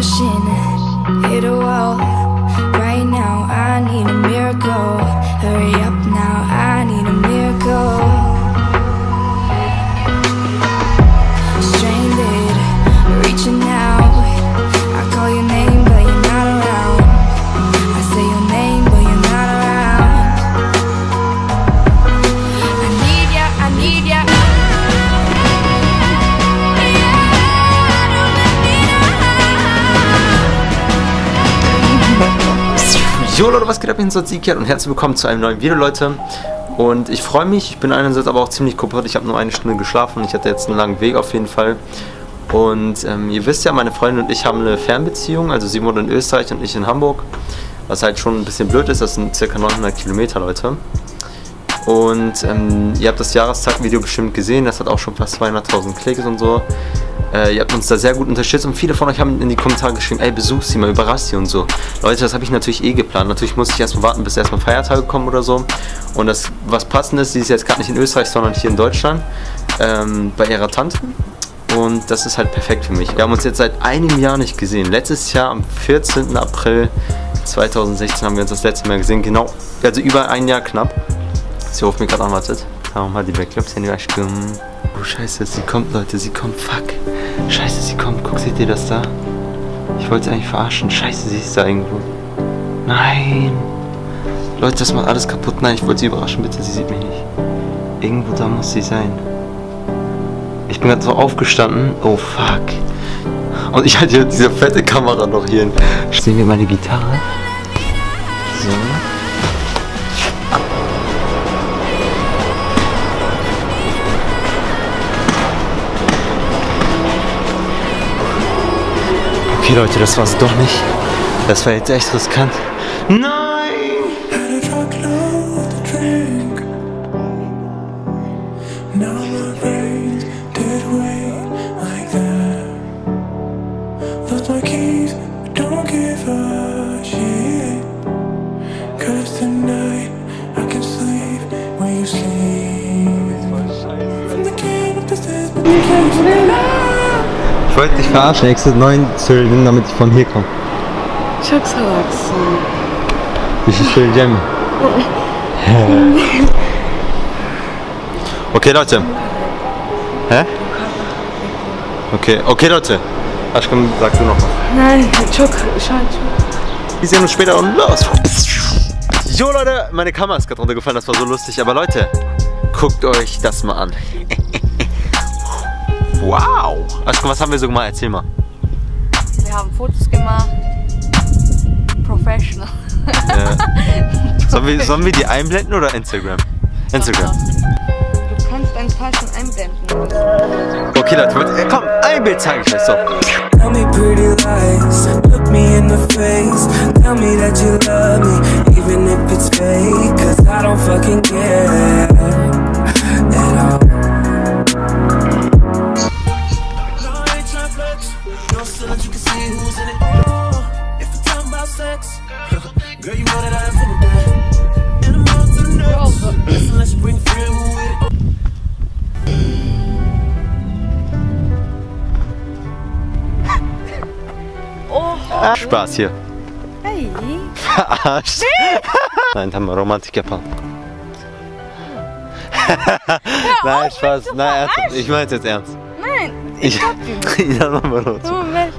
rushing, hit a wall. Right now, I need a miracle. Hurry up now, I need a Jo Leute, was geht ab? Hier ist Sieg und herzlich willkommen zu einem neuen Video, Leute. Und ich freue mich, ich bin einerseits aber auch ziemlich kaputt. Ich habe nur eine Stunde geschlafen. Ich hatte jetzt einen langen Weg auf jeden Fall. Und ähm, ihr wisst ja, meine Freundin und ich haben eine Fernbeziehung. Also sie wohnt in Österreich und ich in Hamburg. Was halt schon ein bisschen blöd ist, das sind circa 900 Kilometer, Leute. Und ähm, ihr habt das Jahrestag-Video bestimmt gesehen. Das hat auch schon fast 200.000 Klicks und so. Äh, ihr habt uns da sehr gut unterstützt und viele von euch haben in die Kommentare geschrieben, ey, besuch sie mal, überrasch sie und so. Leute, das habe ich natürlich eh geplant. Natürlich muss ich erstmal warten, bis erstmal Feiertage kommen oder so. Und das, was passend ist, sie ist jetzt gerade nicht in Österreich, sondern hier in Deutschland, ähm, bei ihrer Tante. Und das ist halt perfekt für mich. Wir haben uns jetzt seit einem Jahr nicht gesehen. Letztes Jahr am 14. April 2016 haben wir uns das letzte Mal gesehen. Genau, also über ein Jahr knapp. Sie ruft mich gerade an, wartet. Wir mal die Backclips. Oh scheiße, sie kommt, Leute, sie kommt. Fuck. Scheiße, sie kommt. Guck, seht ihr das da? Ich wollte sie eigentlich verarschen. Scheiße, sie ist da irgendwo. Nein. Leute, das macht alles kaputt. Nein, ich wollte sie überraschen, bitte. Sie sieht mich nicht. Irgendwo da muss sie sein. Ich bin gerade so aufgestanden. Oh fuck. Und ich hier diese fette Kamera noch hier. Sehen wir meine Gitarre? Leute, das war's doch nicht. Das war jetzt echt riskant. Nein! Wollte dich verarschen, extra neun Zöllen, damit ich von hier komme. Çok salaksın. Bir şey söyleyeceğim mi? okay Leute. Hä? Okay, okay Leute. Aşkım sag du noch was. Nein, an çok. Wir sehen uns später und los. Jo Leute, meine Kamera ist gerade runtergefallen, das war so lustig. Aber Leute, guckt euch das mal an. wow. Aşkım, was haben wir so gemacht? Erzähl mal. Wir haben Fotos gemacht. Professional. Äh, sollen, wir, sollen wir die einblenden oder Instagram? Instagram. Du kannst ein paar schon einblenden. Okay Leute, warte, äh, komm, ein Bild zeige ich euch so. Tell me pretty lies, look me in the face. Tell me that you love me, even if it's fake. Cause I don't fucking care Ah. Spaß hier. Hey. Verarscht. Hey. Nein, haben wir Romantik gepackt. Nein, Spaß. Nein, ernsthaft. Ich meine es jetzt ernst. Nein, ich hab ihn. ich hab nochmal rot. Moment.